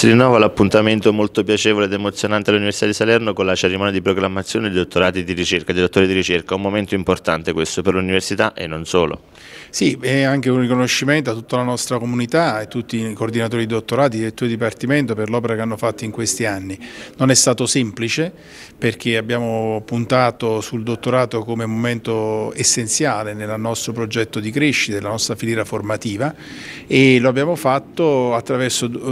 Si rinnova l'appuntamento molto piacevole ed emozionante all'Università di Salerno con la cerimonia di proclamazione dei dottorati di ricerca, dei dottori di ricerca, un momento importante questo per l'Università e non solo. Sì, è anche un riconoscimento a tutta la nostra comunità e tutti i coordinatori di dottorati, direttori di dipartimento per l'opera che hanno fatto in questi anni. Non è stato semplice perché abbiamo puntato sul dottorato come momento essenziale nel nostro progetto di crescita, della nostra filiera formativa e lo abbiamo fatto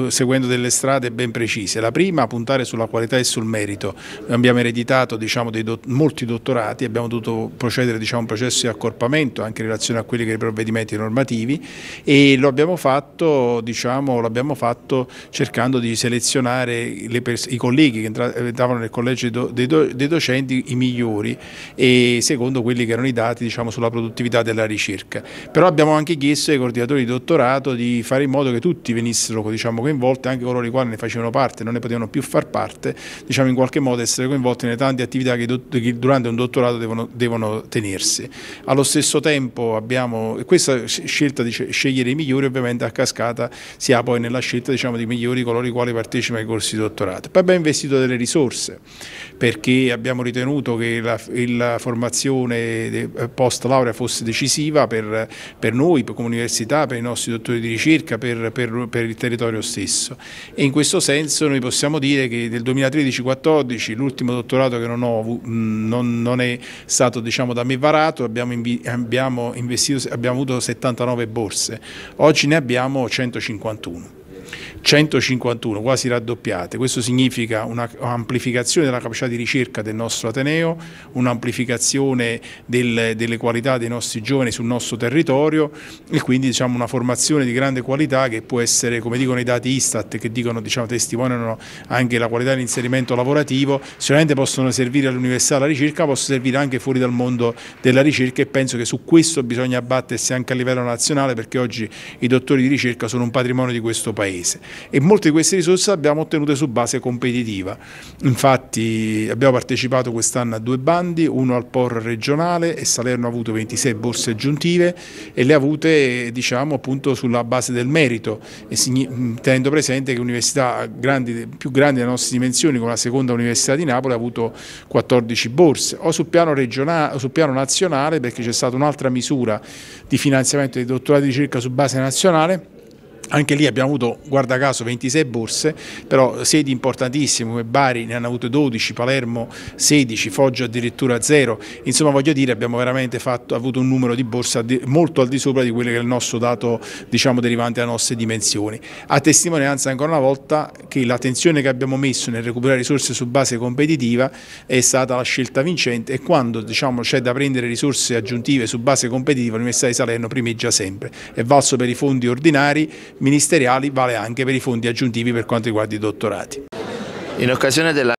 seguendo delle strade ben precise. La prima, puntare sulla qualità e sul merito. Abbiamo ereditato diciamo, do molti dottorati, abbiamo dovuto procedere diciamo, a un processo di accorpamento anche in relazione a quelli che erano provvedimenti normativi e lo abbiamo fatto, diciamo, fatto cercando di selezionare i colleghi che entravano nel collegio dei, do dei, docenti i migliori e secondo quelli che erano i dati diciamo, sulla produttività della ricerca. Però abbiamo anche chiesto ai coordinatori di dottorato di fare in modo che tutti venissero diciamo, coinvolti, anche coloro i quali ne facevano parte, non ne potevano più far parte, diciamo, in qualche modo essere coinvolti nelle tante attività che, che durante un dottorato devono, devono tenersi. Allo stesso tempo abbiamo questa scelta di scegliere i migliori ovviamente a cascata si ha poi nella scelta diciamo, di migliori coloro i quali partecipano ai corsi di dottorato. Poi abbiamo investito delle risorse perché abbiamo ritenuto che la, la formazione post laurea fosse decisiva per, per, noi come università, per i nostri dottori di ricerca, per, per, per il territorio stesso e in questo senso noi possiamo dire che nel 2013-14 l'ultimo dottorato che non, ho, non, non è stato diciamo, da me varato abbiamo, abbiamo abbiamo avuto 79 borse, oggi ne abbiamo 151. 151, quasi raddoppiate. Questo significa un'amplificazione della capacità di ricerca del nostro Ateneo, un'amplificazione del, delle qualità dei nostri giovani sul nostro territorio e quindi diciamo, una formazione di grande qualità che può essere, come dicono i dati Istat, che dicono, diciamo, testimoniano anche la qualità dell'inserimento lavorativo, sicuramente possono servire all'università alla ricerca, possono servire anche fuori dal mondo della ricerca e penso che su questo bisogna abbattersi anche a livello nazionale perché oggi i dottori di ricerca sono un patrimonio di questo Paese e molte di queste risorse le abbiamo ottenute su base competitiva. Infatti abbiamo partecipato quest'anno a due bandi, uno al POR regionale e Salerno ha avuto 26 borse aggiuntive e le ha avute diciamo, appunto sulla base del merito, tenendo presente che università grandi, più grandi delle nostre dimensioni, come la seconda università di Napoli, ha avuto 14 borse, o sul piano, regionale, o sul piano nazionale perché c'è stata un'altra misura di finanziamento dei dottorati di ricerca su base nazionale anche lì abbiamo avuto, guarda caso, 26 borse, però sedi importantissime come Bari ne hanno avute 12, Palermo 16, Foggia addirittura 0. Insomma voglio dire abbiamo veramente fatto, avuto un numero di borse molto al di sopra di quello che è il nostro dato diciamo, derivante dalle nostre dimensioni. A testimonianza ancora una volta che l'attenzione che abbiamo messo nel recuperare risorse su base competitiva è stata la scelta vincente e quando diciamo, c'è da prendere risorse aggiuntive su base competitiva l'Università di Salerno primeggia sempre. È valso per i fondi ordinari ministeriali vale anche per i fondi aggiuntivi per quanto riguarda i dottorati. In occasione della